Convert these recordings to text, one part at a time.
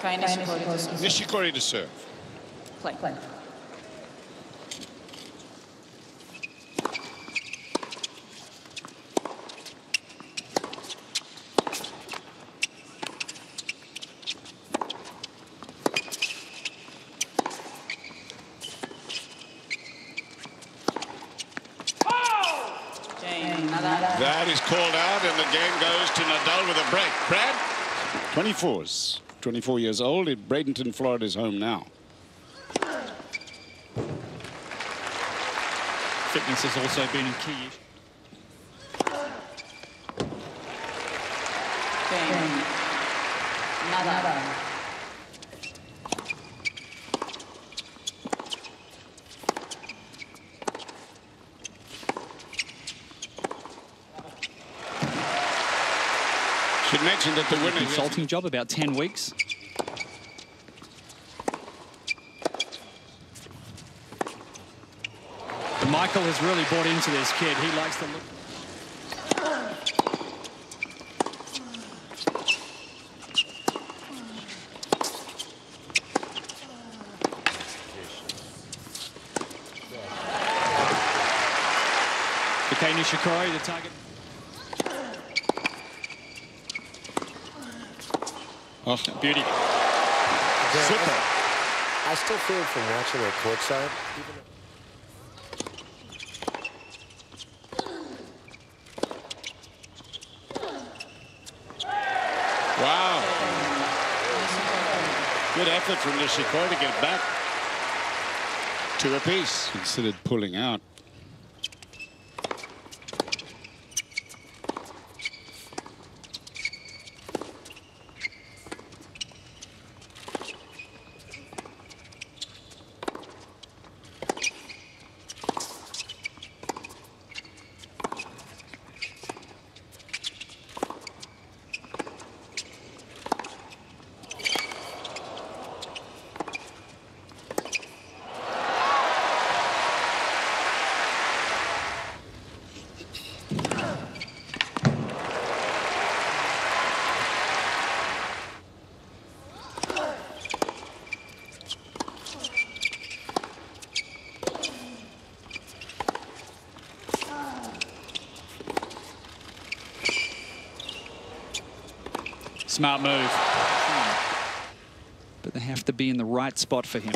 Kei Nishikori to serve. Nishikori to serve. Play. Play. That is called out, and the game goes to Nadal with a break. Brad? 24s. 24 years old. In Bradenton, Florida is home now. Fitness has also been a key issue. Nadal. Should winner... Consulting job, about 10 weeks. Michael has really bought into this kid. He likes the look. Kei Nishikori, the target. Oh, beauty. Super. I still feel from watching it courtside. Even Wow. Good effort from Nishikori to get back to a piece. Considered pulling out. Smart move. But they have to be in the right spot for him.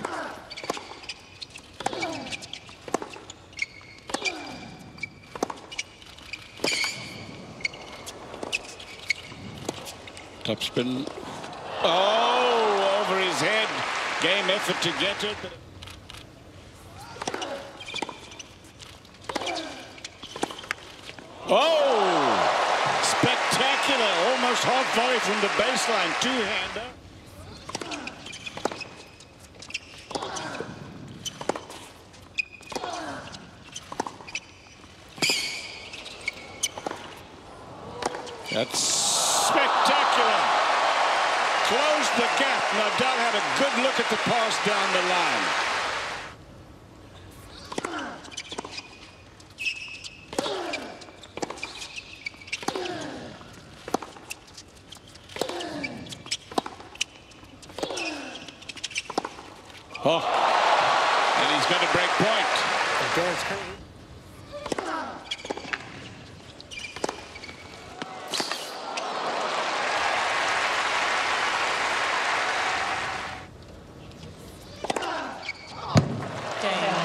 Top spin. Oh, over his head. Game effort to get it. Oh. Almost volley from the baseline. Two-hander. That's spectacular. Closed the gap. Nadal had a good look at the pass down the line. Oh, and he's got a break point. Dan's kind of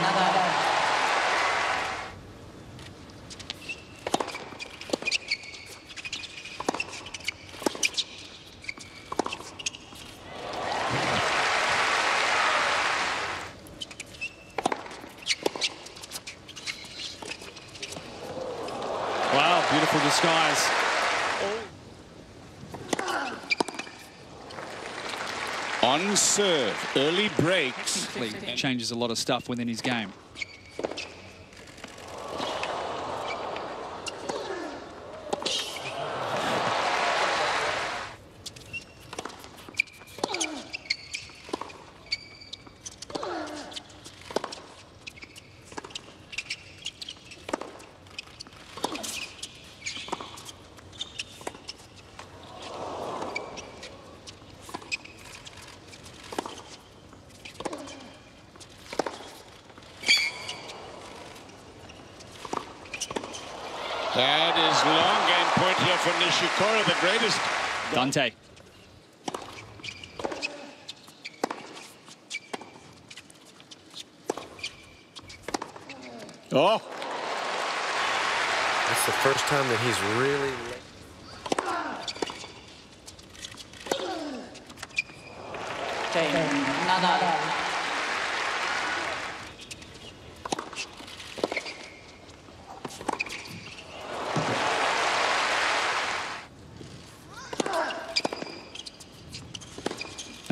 Nadal. Wow, beautiful disguise. On serve, early breaks. Changes a lot of stuff within his game. For Nishikori, the greatest. Dante. Oh, That's the first time that he's really. Okay, Nadal.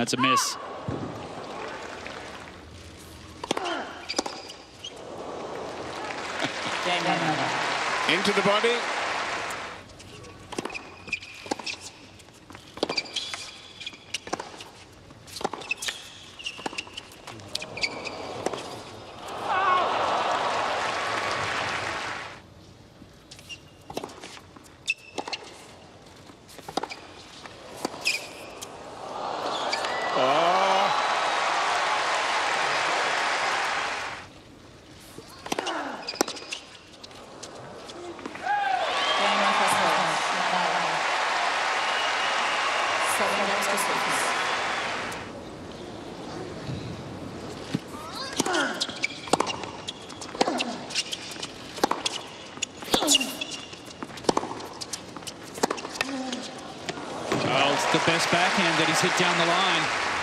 That's a miss. Into the body. Oh, Game of Nadal. Seven games to six. Oh, it's the best backhand that he's hit down the line.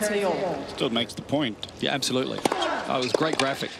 30 all. Still makes the point. Yeah, absolutely. Oh, that was great graphic.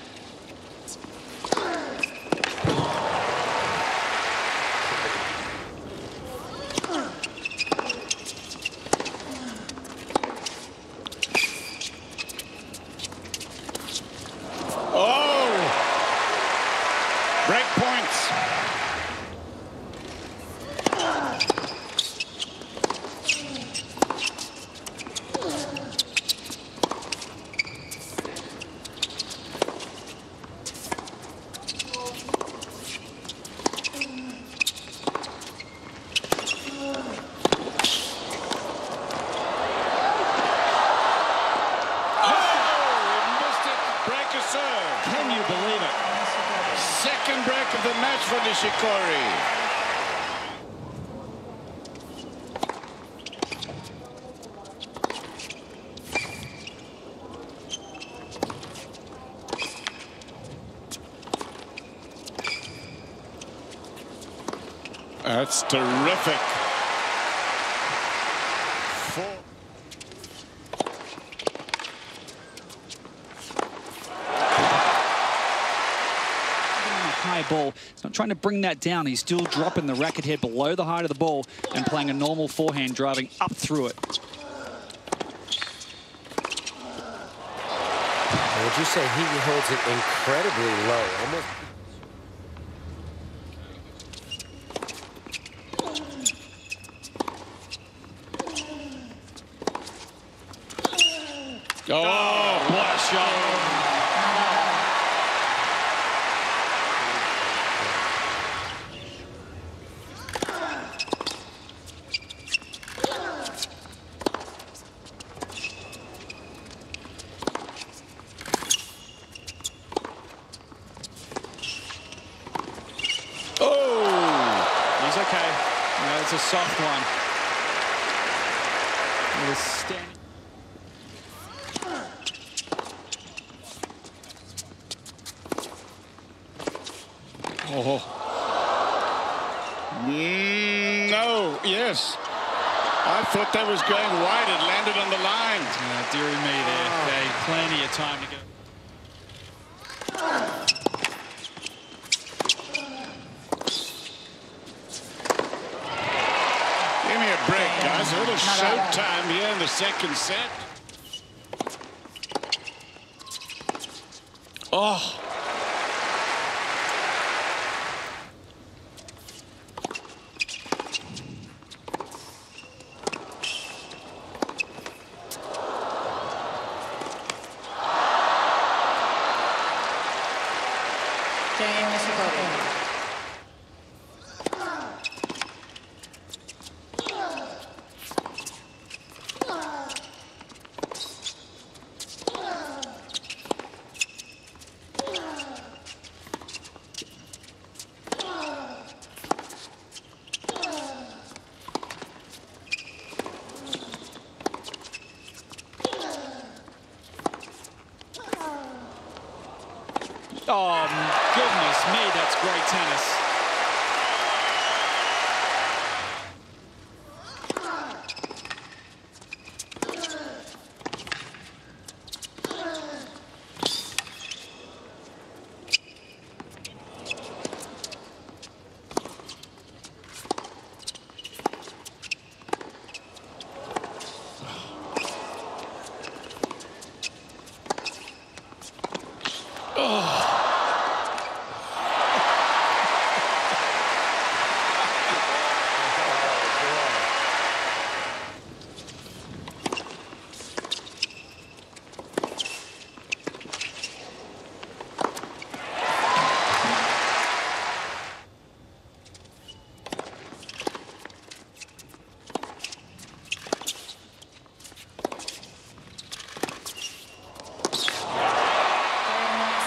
For Nishikori. That's terrific. Ball. He's not trying to bring that down. He's still dropping the racket head below the height of the ball and playing a normal forehand driving up through it. And would you say he holds it incredibly low, almost? Oh, what a shot. Oh, He's okay. was standing. Oh. Mm, no, yes. I thought that was going wide. It landed on the line. Uh, dearie me there. Okay, plenty of time to go. Give me a break, guys. A little showtime here in the second set. Oh. Game Nishikori. Oh, goodness me, that's great tennis.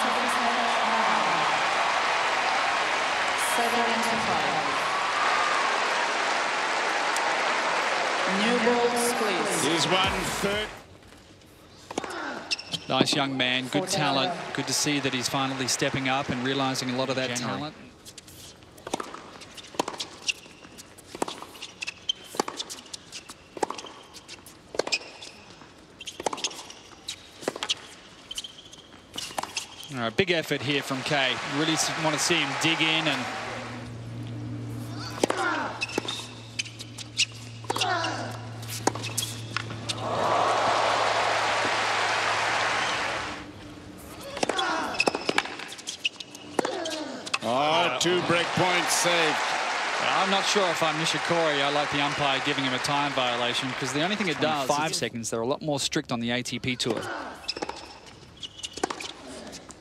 Seven set nine. Seven into five. New ball squeeze. He's won third. Nice young man, good talent. Good to see that he's finally stepping up and realizing a lot of that talent. All right, big effort here from Kei. Really want to see him dig in and Oh, two break points saved. I'm not sure if I'm Nishikori. I like the umpire giving him a time violation because the only thing it does. Five seconds. They're a lot more strict on the ATP tour.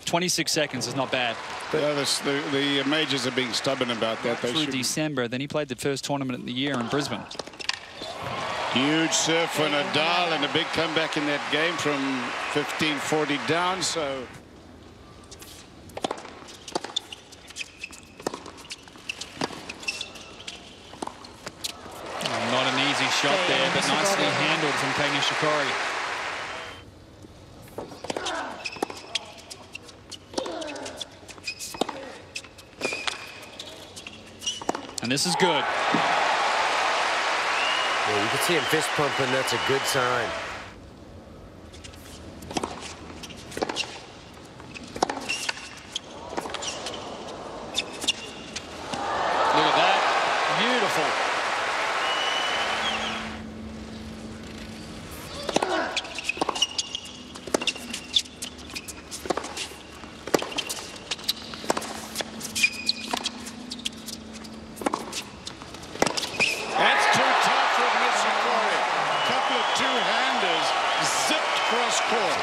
26 seconds is not bad. Yeah, this, the, the majors are being stubborn about that. They Through should. December, then he played the first tournament of the year in Brisbane. Huge serve for Nadal and a big comeback in that game from 15-40 down. So Not an easy shot Okay, there, but nicely Nishikori. Kei Nishikori. And this is good. Yeah, you can see him fist pumping. That's a good sign. Look at that. Beautiful. that's too tough for Nishikori. Couple of two-handers zipped cross court.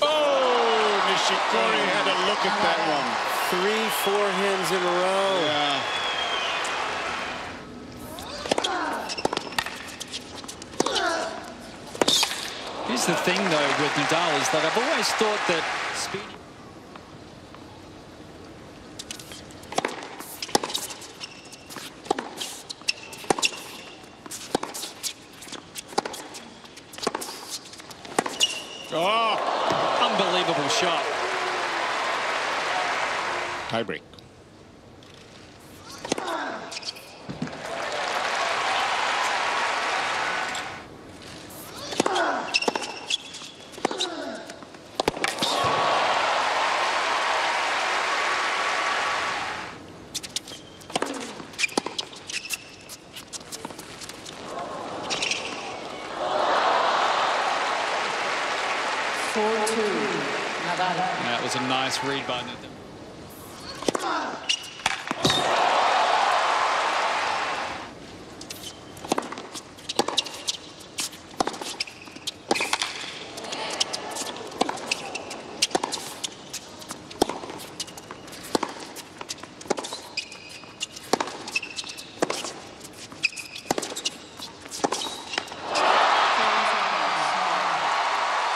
Oh, Nishikori had a look at that one. Three forehands in a row. Yeah. Here's the thing, though, with Nadal is that I've always thought that speed. Oh, Unbelievable shot. tiebreak. Four two. Nadal. That was a nice read by Nadal.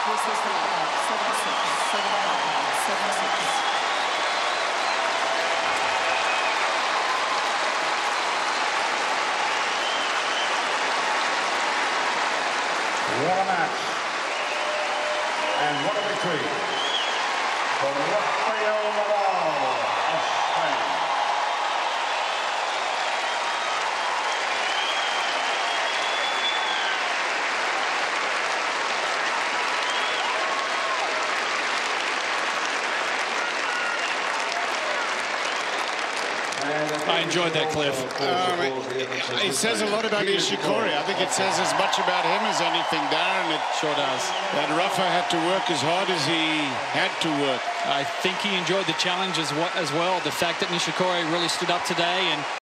This is the seven six, seven five, seven six. What a match. And what a victory for Rafael Nadal of Spain. I enjoyed that, Cliff. Um, it, it says a lot about Ishikori. I think it says as much about him as anything, Darren. It Sure does. that Rafa had to work as hard as he had to work. I think he enjoyed the challenge as, wa- as well. The fact that Nishikori really stood up today and